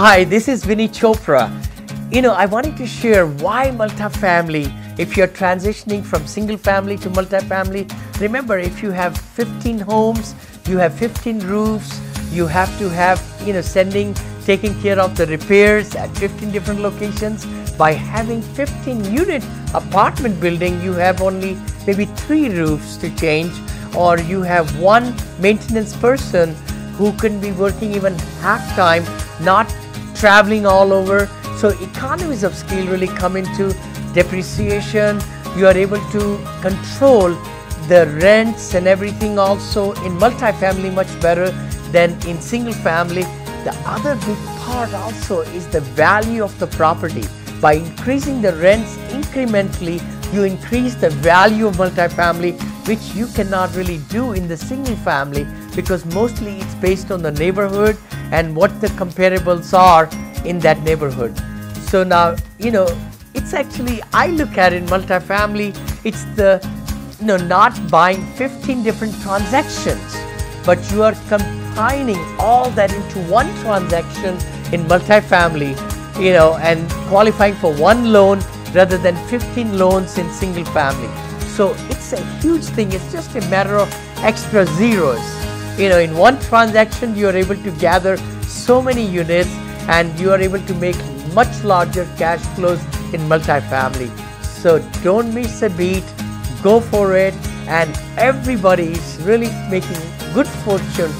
Hi, this is Vinney Chopra. You know, I wanted to share why multifamily. If you're transitioning from single family to multifamily, remember if you have 15 homes, you have 15 roofs, you have to have, you know, sending, taking care of the repairs at 15 different locations. By having 15 unit apartment building, you have only maybe three roofs to change, or you have one maintenance person who can be working even half time, not traveling all over. So economies of scale really come into depreciation. You are able to control the rents and everything also in multifamily much better than in single family. The other big part also is the value of the property. By increasing the rents incrementally, you increase the value of multifamily, which you cannot really do in the single family because mostly it's based on the neighborhood and what the comparables are in that neighborhood. So now, you know, it's actually, I look at in multifamily, it's the, you know, not buying 15 different transactions, but you are combining all that into one transaction in multifamily, you know, and qualifying for one loan rather than 15 loans in single family. So it's a huge thing. It's just a matter of extra zeros. You know, in one transaction, you are able to gather so many units and you are able to make much larger cash flows in multifamily. So don't miss a beat, go for it, and everybody is really making good fortune